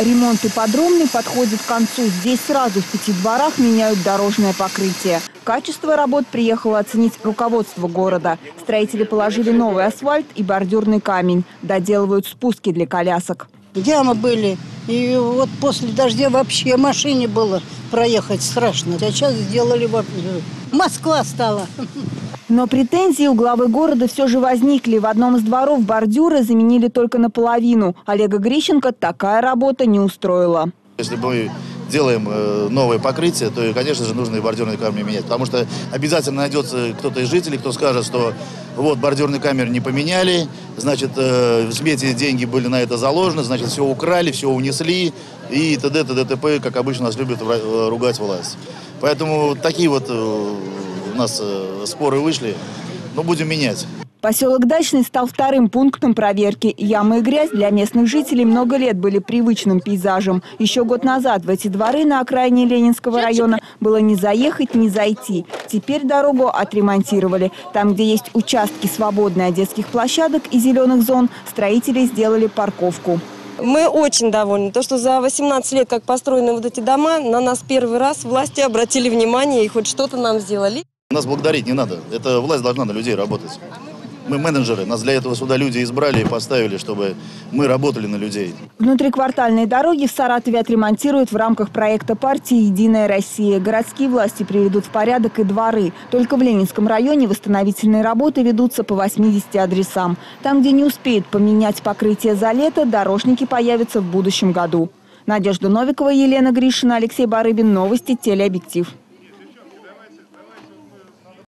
Ремонт ипподромный подходит к концу. Здесь сразу в пяти дворах меняют дорожное покрытие. Качество работ приехало оценить руководство города. Строители положили новый асфальт и бордюрный камень. Доделывают спуски для колясок. Ямы были. И вот после дождя вообще машине было проехать страшно. А сейчас сделали вообще. Москва стала. Но претензии у главы города все же возникли. В одном из дворов бордюры заменили только наполовину. Олега Грищенко такая работа не устроила. Если мы делаем э, новое покрытие, то, конечно же, нужно и бордюрные камни менять. Потому что обязательно найдется кто-то из жителей, кто скажет, что вот бордюрный камер не поменяли, значит, э, в смете деньги были на это заложены, значит, все украли, все унесли и т.д. т.д. т.п., как обычно нас любят ругать власть. Поэтому такие вот э, у нас споры вышли, но будем менять. Поселок Дачный стал вторым пунктом проверки. Ямы и грязь для местных жителей много лет были привычным пейзажем. Еще год назад в эти дворы на окраине Ленинского района было не заехать, не зайти. Теперь дорогу отремонтировали. Там, где есть участки свободные от детских площадок и зеленых зон, строители сделали парковку. Мы очень довольны. То, что за 18 лет, как построены вот эти дома, на нас первый раз власти обратили внимание и хоть что-то нам сделали. Нас благодарить не надо. Это власть должна на людей работать. Мы менеджеры, нас для этого сюда люди избрали и поставили, чтобы мы работали на людей. Внутриквартальные дороги в Саратове отремонтируют в рамках проекта партии «Единая Россия». Городские власти приведут в порядок и дворы. Только в Ленинском районе восстановительные работы ведутся по 80 адресам. Там, где не успеют поменять покрытие за лето, дорожники появятся в будущем году. Надежда Новикова, Елена Гришина, Алексей Барыбин. Новости телеобъектив.